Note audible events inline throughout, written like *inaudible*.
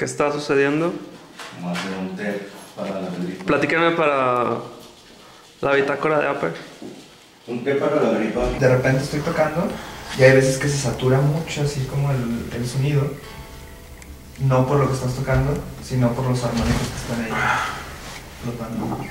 ¿Qué está sucediendo? Vamos a hacer un para la gripa. Platíquenme para la bitácora de Aper. Un té para la gripa. De repente estoy tocando y hay veces que se satura mucho así como el, el sonido. No por lo que estás tocando, sino por los armónicos que están ahí flotando.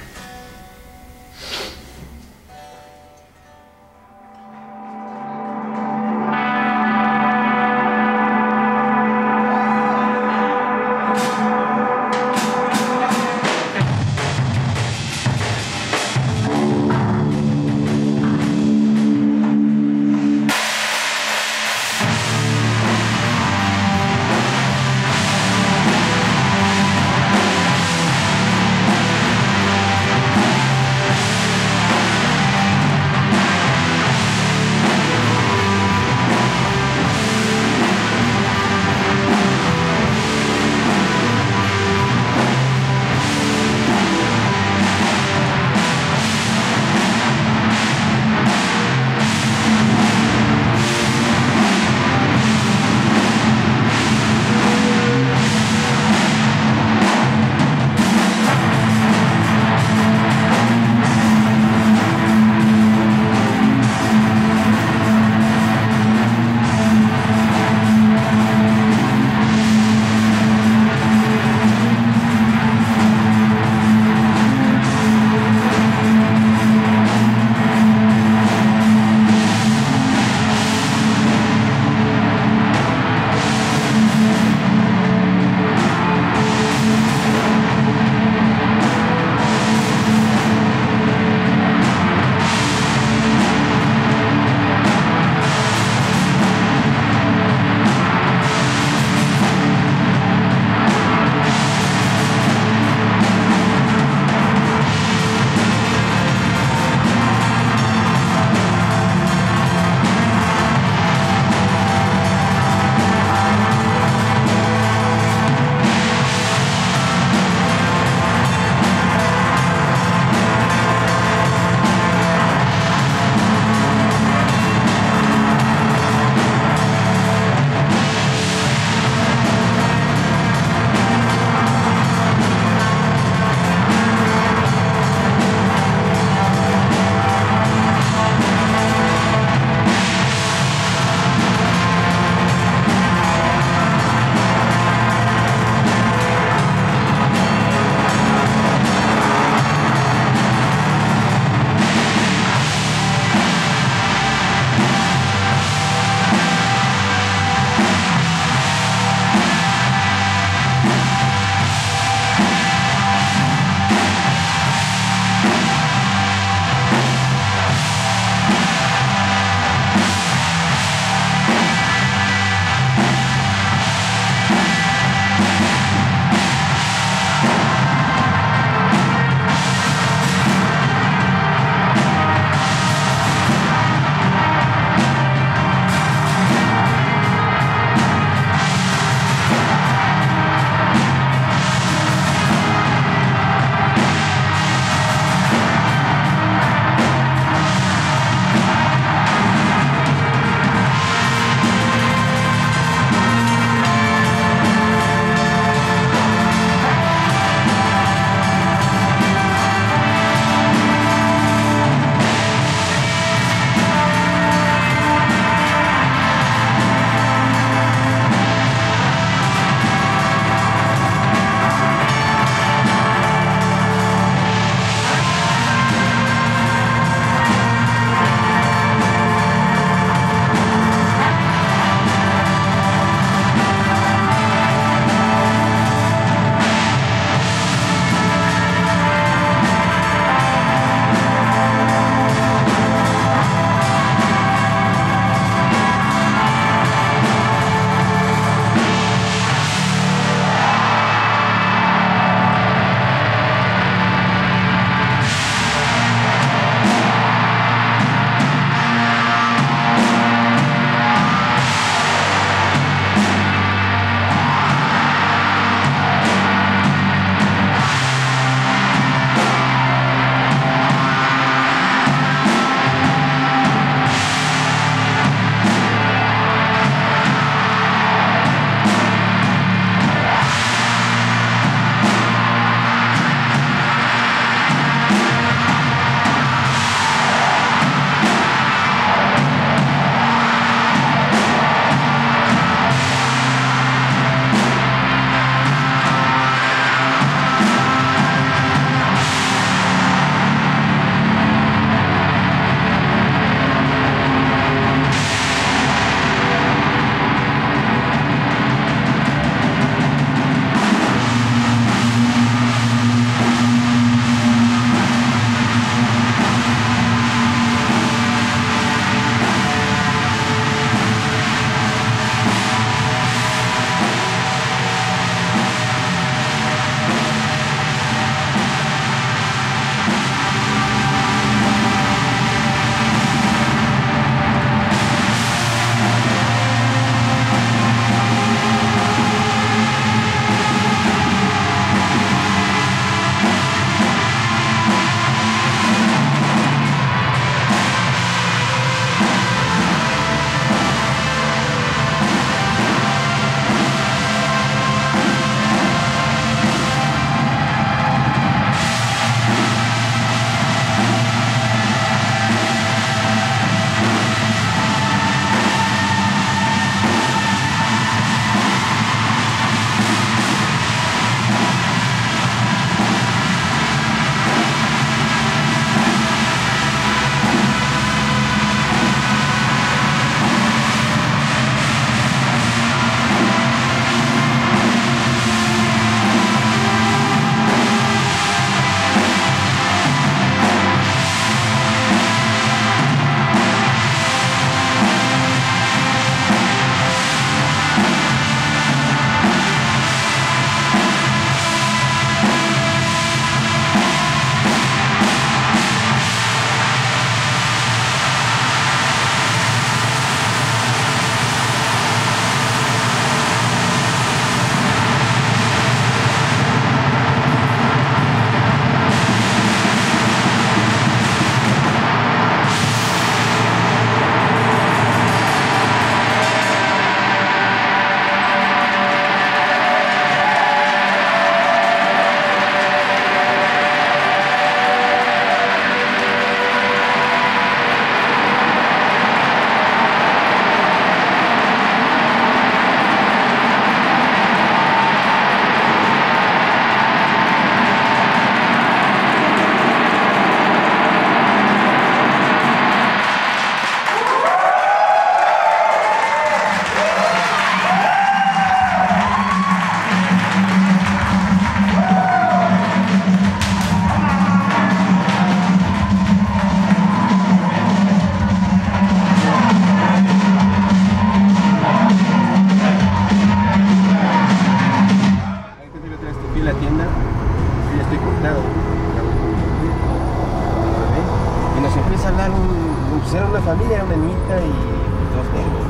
pues era una familia, una niñita y pues, dos negros.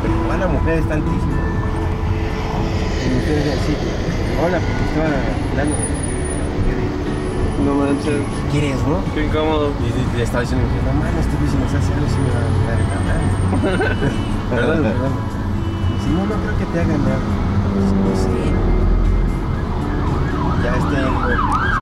Pero igual la mujer es tantísima. Y mujeres del sitio, hola, porque estaba hablando. No manches. ¿Quieres, no? Qué incómodo. Y le estaba diciendo, no mames, este si hace algo, si me va a dar nada. *laughs* Perdón, perdón. Si no, no creo que te hagan nada. Pues, no sé. Ya está.